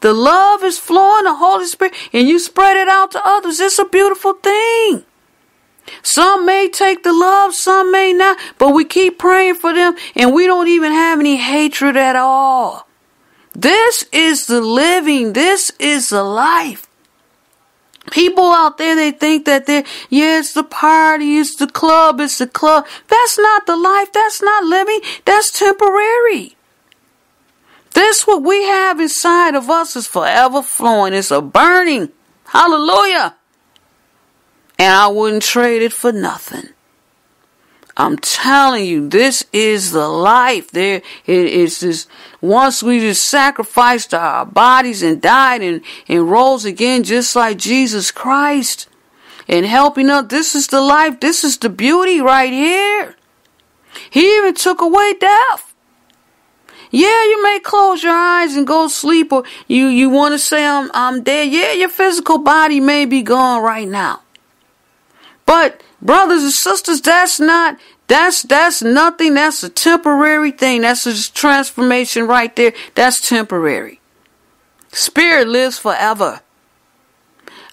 the love is flowing, the Holy Spirit, and you spread it out to others. It's a beautiful thing. Some may take the love, some may not, but we keep praying for them and we don't even have any hatred at all. This is the living, this is the life. People out there, they think that they're, yeah, it's the party, it's the club, it's the club. That's not the life, that's not living, that's temporary. This what we have inside of us is forever flowing. It's a burning. Hallelujah. And I wouldn't trade it for nothing. I'm telling you, this is the life. There, it is this once we just sacrificed our bodies and died and, and rose again, just like Jesus Christ, and helping us. This is the life. This is the beauty right here. He even took away death. Yeah, you may close your eyes and go sleep, or you you want to say I'm I'm dead. Yeah, your physical body may be gone right now, but brothers and sisters, that's not that's that's nothing. That's a temporary thing. That's a transformation right there. That's temporary. Spirit lives forever.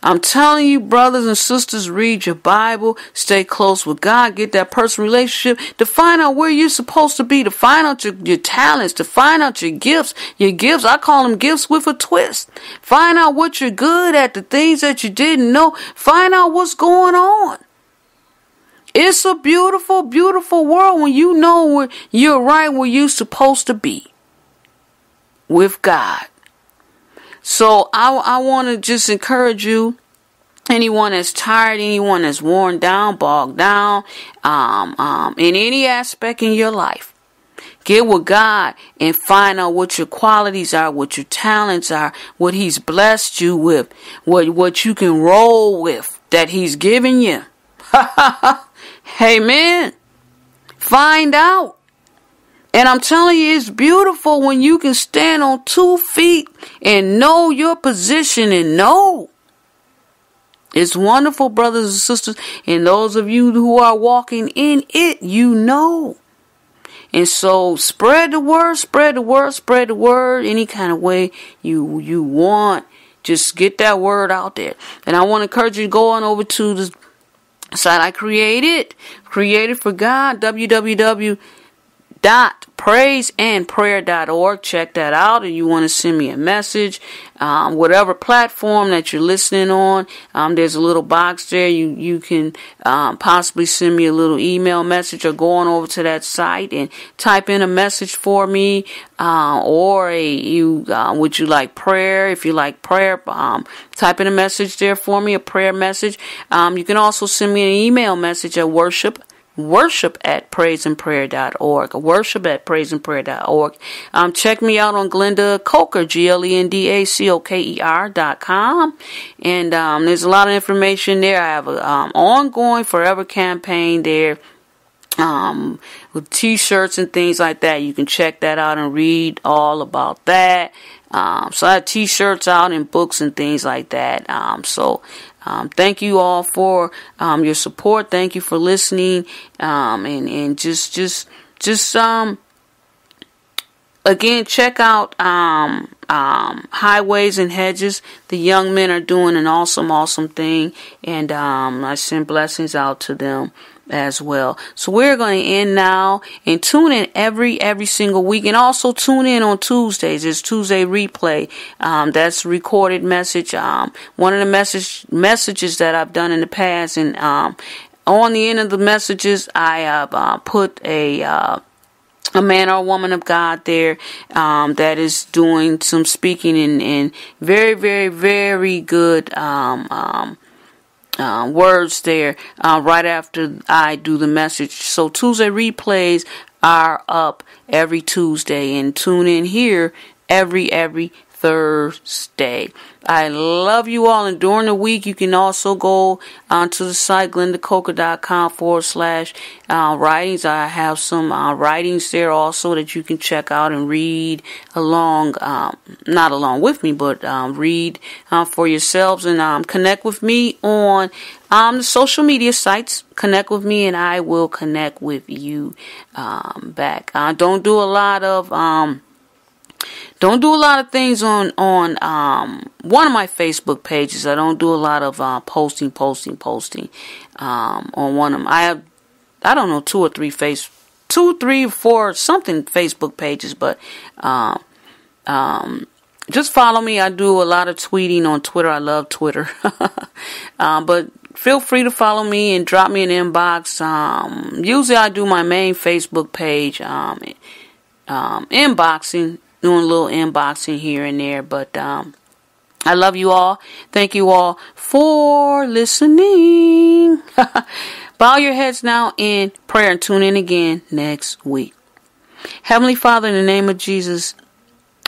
I'm telling you, brothers and sisters, read your Bible, stay close with God, get that personal relationship to find out where you're supposed to be, to find out your, your talents, to find out your gifts. Your gifts, I call them gifts with a twist. Find out what you're good at, the things that you didn't know. Find out what's going on. It's a beautiful, beautiful world when you know where you're right where you're supposed to be with God. So I, I want to just encourage you. Anyone that's tired, anyone that's worn down, bogged down, um, um, in any aspect in your life, get with God and find out what your qualities are, what your talents are, what He's blessed you with, what what you can roll with that He's given you. Amen. Find out. And I'm telling you, it's beautiful when you can stand on two feet and know your position and know. It's wonderful, brothers and sisters. And those of you who are walking in it, you know. And so spread the word, spread the word, spread the word any kind of way you you want. Just get that word out there. And I want to encourage you to go on over to the site I created, created for God, www dot praiseandprayer.org. Check that out. If you want to send me a message, um, whatever platform that you're listening on, um, there's a little box there. You you can um, possibly send me a little email message or go on over to that site and type in a message for me, uh, or a you uh, would you like prayer? If you like prayer, um, type in a message there for me, a prayer message. Um, you can also send me an email message at worship worship at praiseandprayer.org. Worship at praiseandprayer.org. Um, check me out on Glenda Coker, G-L-E-N-D-A-C-O-K-E-R dot com. And, um, there's a lot of information there. I have an um, ongoing forever campaign there. Um, with t-shirts and things like that. You can check that out and read all about that. Um, so I have t-shirts out and books and things like that. Um, so um, thank you all for um, your support. Thank you for listening. Um, and and just just just um again check out um um highways and hedges. The young men are doing an awesome awesome thing, and um I send blessings out to them as well. So we're going to end now and tune in every every single week, and also tune in on Tuesdays. It's Tuesday replay. Um, that's recorded message. Um, one of the message messages that I've done in the past, and um, on the end of the messages, I have uh, put a. Uh, a man or woman of God there um, that is doing some speaking and, and very, very, very good um, um, uh, words there uh, right after I do the message. So Tuesday replays are up every Tuesday and tune in here every every Thursday. I love you all. And during the week, you can also go onto the site, glendacoker.com forward slash uh, writings. I have some uh, writings there also that you can check out and read along, um, not along with me, but um, read uh, for yourselves and um, connect with me on um, the social media sites. Connect with me and I will connect with you um, back. I don't do a lot of. Um, don't do a lot of things on on um, one of my Facebook pages. I don't do a lot of uh, posting, posting, posting um, on one of them. I have I don't know two or three face two, three, four something Facebook pages, but um, um, just follow me. I do a lot of tweeting on Twitter. I love Twitter, um, but feel free to follow me and drop me an inbox. Um, usually, I do my main Facebook page, um, um, inboxing, doing a little inboxing here and there. But um, I love you all. Thank you all for listening. Bow your heads now in prayer and tune in again next week. Heavenly Father, in the name of Jesus,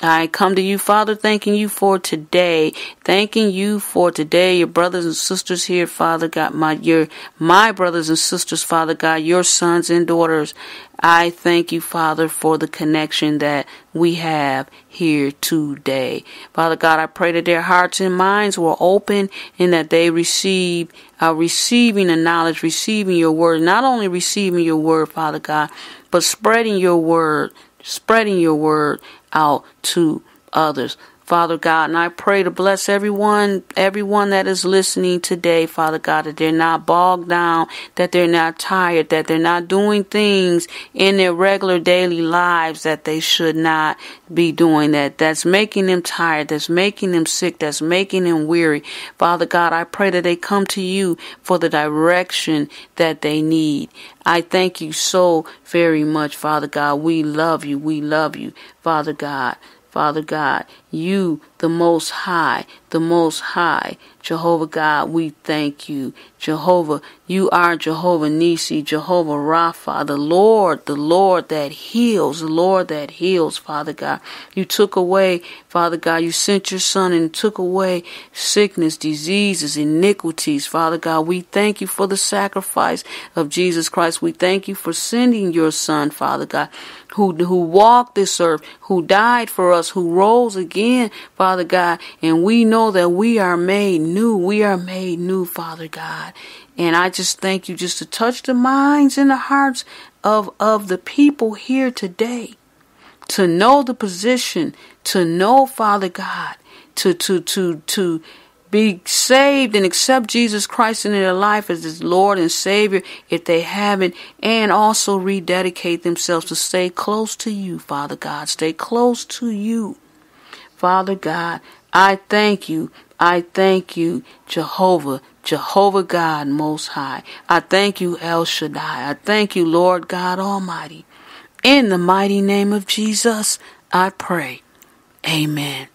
I come to you, Father, thanking you for today. Thanking you for today, your brothers and sisters here, Father God, my your my brothers and sisters, Father God, your sons and daughters. I thank you, Father, for the connection that we have here today. Father God, I pray that their hearts and minds will open and that they receive, uh, receiving the knowledge, receiving your word, not only receiving your word, Father God, but spreading your word, spreading your word out to others. Father God, and I pray to bless everyone, everyone that is listening today, Father God, that they're not bogged down, that they're not tired, that they're not doing things in their regular daily lives that they should not be doing that, that's making them tired, that's making them sick, that's making them weary. Father God, I pray that they come to you for the direction that they need. I thank you so very much, Father God. We love you. We love you, Father God. Father God, you, the Most High, the Most High, Jehovah God, we thank you. Jehovah, you are Jehovah Nisi, Jehovah Rapha, the Lord, the Lord that heals, the Lord that heals, Father God. You took away, Father God, you sent your Son and took away sickness, diseases, iniquities, Father God. We thank you for the sacrifice of Jesus Christ. We thank you for sending your Son, Father God who who walked this earth, who died for us, who rose again, Father God, and we know that we are made new. We are made new, Father God. And I just thank you just to touch the minds and the hearts of of the people here today. To know the position, to know Father God, to to to to be saved and accept Jesus Christ in their life as his Lord and Savior if they haven't, and also rededicate themselves to stay close to you, Father God. Stay close to you. Father God, I thank you. I thank you, Jehovah, Jehovah God Most High. I thank you, El Shaddai. I thank you, Lord God Almighty. In the mighty name of Jesus, I pray. Amen.